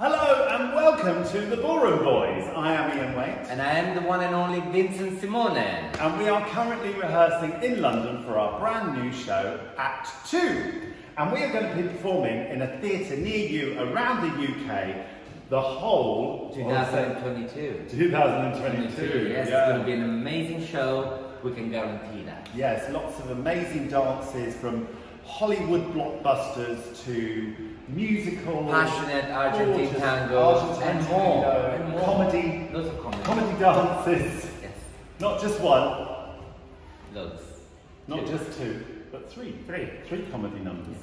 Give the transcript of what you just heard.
Hello and welcome to the Ballroom Boys. I am Ian Waite And I am the one and only Vincent Simone. and we are currently rehearsing in London for our brand new show, Act 2. And we are going to be performing in a theatre near you around the UK the whole 2022. 2022. Yes, yeah. it's going to be an amazing show. We can guarantee that. Yes, lots of amazing dances from Hollywood blockbusters to musicals, Passionate Argentine tango and more, and more. comedy, Lots of comedy. comedy dances. Yes, Not just one, loads. not Two. just two, but three. Three. Three comedy numbers.